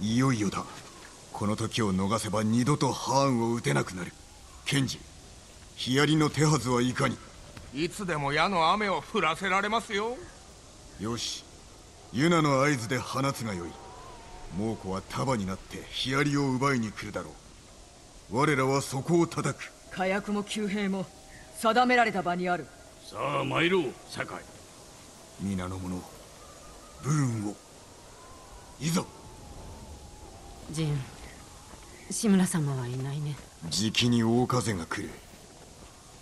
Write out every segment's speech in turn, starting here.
いよいよだ。この時を逃せば二度とハーンを撃てなくなる。ケンジヒアリの手はずはいかに？いつでも矢の雨を降らせられますよ。よし。ユナの合図で放つがよい。猛虎は束になってヒアリを奪いに来るだろう。我らはそこを叩く。火薬も旧兵も定められた場にある。さあ参ろう酒井。皆の者ブーンを。いざジン志村様はいないね。じきに大風が来る。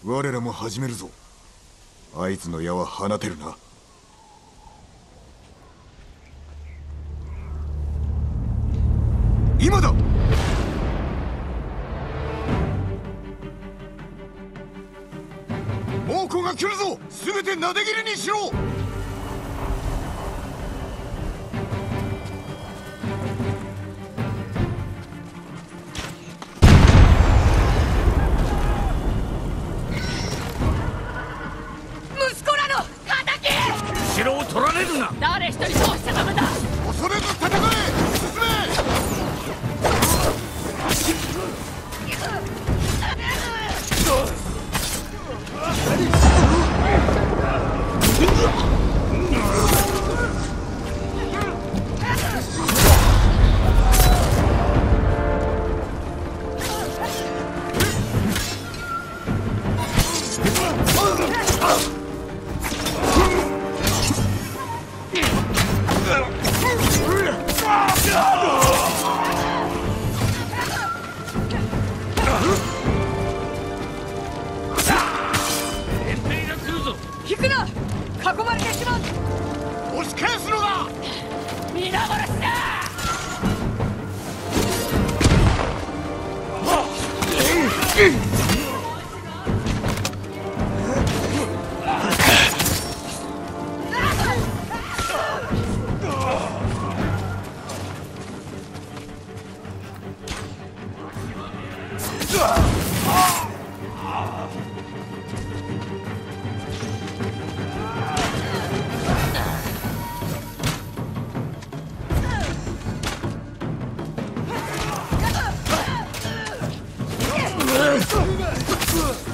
我らも始めるぞ。合図の矢は放てるな。今だ！猛虎が来るぞ！全てなで切りにしろ！な誰一人引くな。囲まれてしまう。押し返すのだ。皆殺しだ Ugh!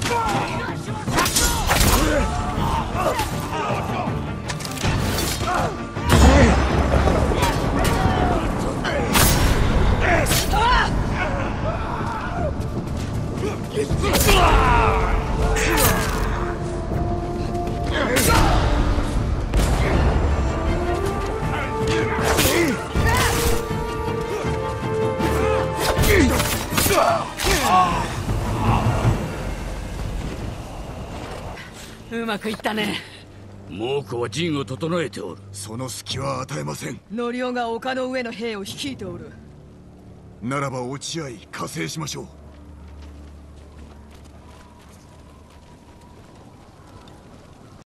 うまくいったね。猛虎は陣を整えておる。その隙は与えません。ノリオが丘の上の兵を率いておる。ならば落ち合い加勢しましょう